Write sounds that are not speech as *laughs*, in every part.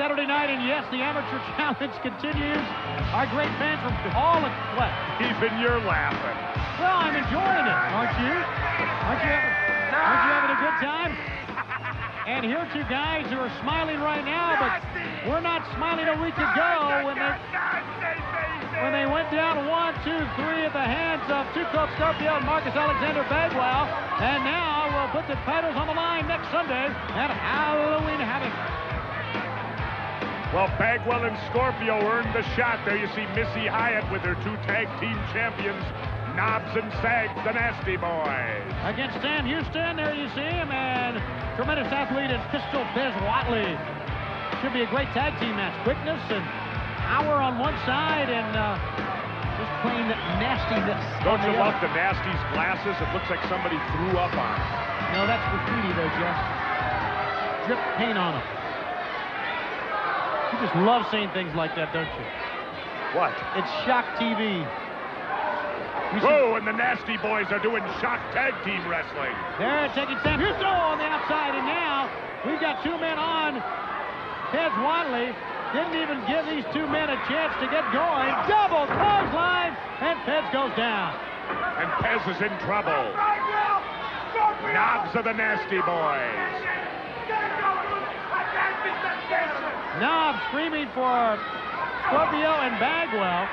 Saturday night, and yes, the amateur *laughs* challenge continues. Our great fans from all of what? Even you're laughing. Well, I'm enjoying it, aren't you? Aren't you having, aren't you having a good time? And here are two guys who are smiling right now, but we're not smiling a week ago when they when they went down one, two, three at the hands of Two Cold Scorpio and Marcus Alexander Bagwell. And now we'll put the titles on the line next Sunday at Halloween Havoc. Well, Bagwell and Scorpio earned the shot. There you see Missy Hyatt with her two tag team champions, Knobbs and Sags, the Nasty Boys. Against Sam Houston, there you see him, and tremendous athlete and Pistol Pez Whatley. Should be a great tag team match. Quickness and power on one side and uh, just plain nastiness. Don't you love the Nasty's glasses? It looks like somebody threw up on them. No, that's graffiti though, Jeff. Drip paint on them. You just love saying things like that, don't you? What? It's shock TV. You see- Whoa, and the Nasty Boys are doing shock tag team wrestling. They're taking Sam Houston on the outside, and now we've got two men on. Pez Whatley didn't even give these two men a chance to get going. Double clothesline, and Pez goes down. And Pez is in trouble. Knobbs of the Nasty Boys. Knob screaming for Scorpio and Bagwell.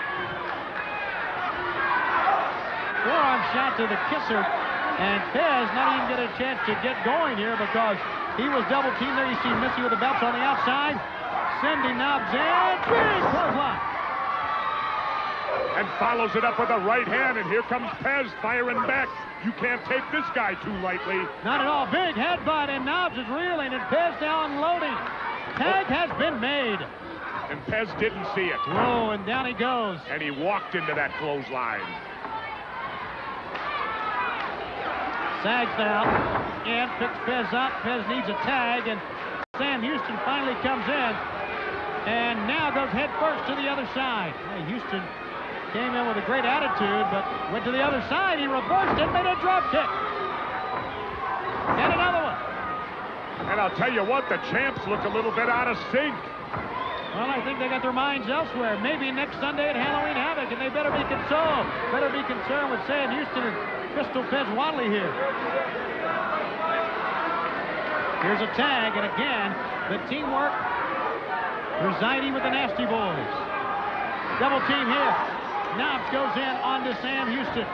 Forearm shot to the kisser, and Pez not even get a chance to get going here because he was double teamed there. You see Missy with the belts on the outside. Sending Knobbs in. Big clothesline. And follows it up with a right hand, and here comes Pez firing back. You can't take this guy too lightly. Not at all. Big headbutt, and Knobbs is reeling, and Pez now unloading. Tag has been made. And Pez didn't see it. Whoa, and down he goes. And he walked into that clothesline. Sags now and picks Pez up. Pez needs a tag, and Sam Houston finally comes in. And now goes head first to the other side. Hey, Houston came in with a great attitude, but went to the other side. He reversed it, made a drop kick. And. And I'll tell you what, the champs look a little bit out of sync. Well, I think they got their minds elsewhere. Maybe next Sunday at Halloween Havoc, and they better be concerned. Better be concerned with Sam Houston and Pistol Pez Whatley here. Here's a tag, and again, the teamwork residing with the Nasty Boys. Double team here. Knobbs goes in onto Sam Houston.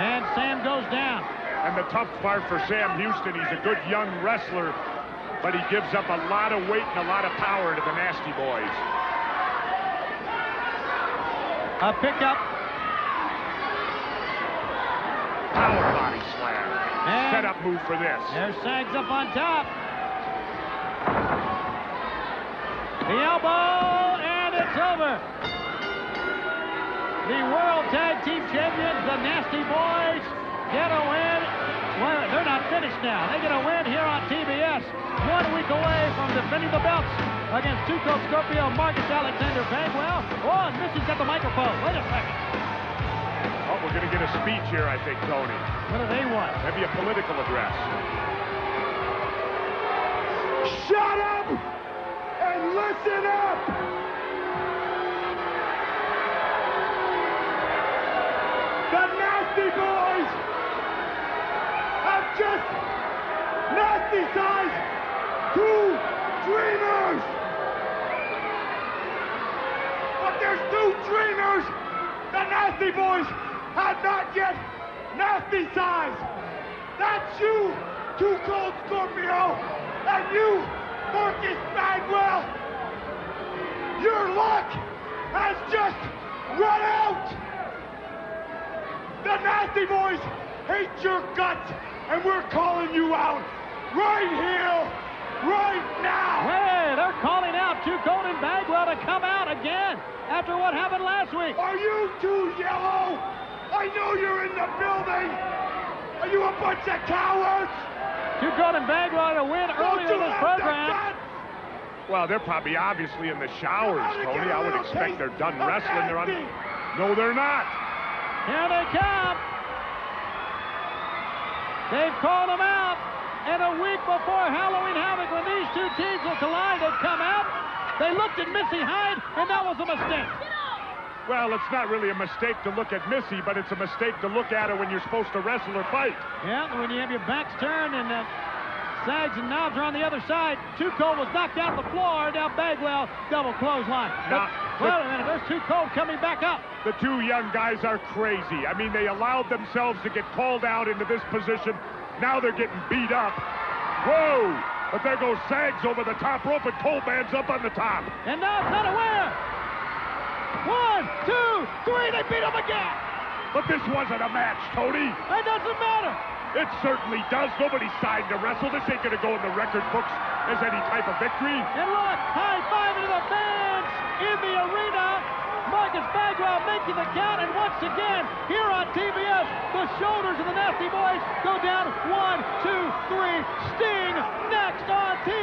And Sam goes down. And the tough part for Sam Houston, he's a good young wrestler, but he gives up a lot of weight and a lot of power to the Nasty Boys. A pickup. Power body slam. And- Set up move for this. There's Sags up on top. The elbow, and it's over. The World Tag Team Champions, the Nasty Boys, get a win. Well, they're not finished now. They get a win here on TBS. One week away from defending the belts against Two Cold Scorpio Marcus Alexander Bagwell. Oh, and Missy's got the microphone. Wait a second. Oh, we're going to get a speech here, I think, Tony. What do they want? Maybe a political address. Shut up and listen up! Two dreamers! But there's two dreamers the Nasty Boys have not yet nasty sized! That's you, Two Cold Scorpio, and you, Marcus Bagwell. Your luck has just run out. The Nasty Boys hate your guts, and we're calling you out right here, right now. Hey, they're calling out to Golden Bagwell to come out again after what happened last week. Are you too yellow? I know you're in the building. Are you a bunch of cowards? Two Cold and Bagwell to win Don't earlier in this the program. Well, they're probably obviously in the showers, Tony. I would expect they're done wrestling. They're on. No, they're not. Here they come. They've called them out. And a week before Halloween Havoc, when these two teams will collide, they've come out They looked at Missy Hyatt, and that was a mistake. Well, it's not really a mistake to look at Missy, but it's a mistake to look at her when you're supposed to wrestle or fight. Yeah, when you have your backs turned and uh, Sags and Knobbs are on the other side. Cold was knocked out the floor. Now Bagwell double clothesline. Now, wait a minute, there's Cold coming back up. The two young guys are crazy. I mean, they allowed themselves to get called out into this position. Now they're getting beat up. Whoa! But there goes Sags over the top rope and Colban's up on the top. And Knobbs unaware. One, two, three, they beat him again. But this wasn't a match, Tony. It doesn't matter. It certainly does. Nobody signed to wrestle. This ain't gonna go in the record books as any type of victory. And look, high five into the fans in the arena. Marcus Bagwell making the count, and once again, here on TBS, shoulders of the Nasty Boys go down. One, two, three. Sting next on TBS.